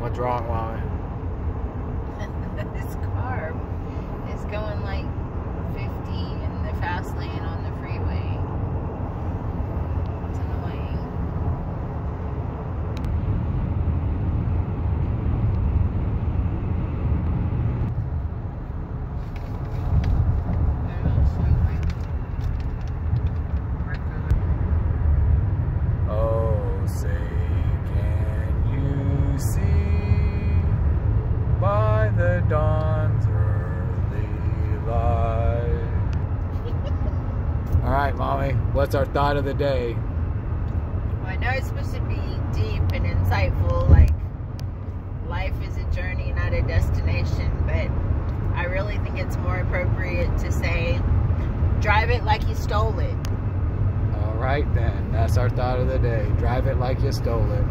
what's wrong, Mama? By dawn's early light? All right, Mommy, what's our thought of the day? Well, I know it's supposed to be deep and insightful, like life is a journey, not a destination, but I really think it's more appropriate to say, drive it like you stole it. All right, then, that's our thought of the day. Drive it like you stole it.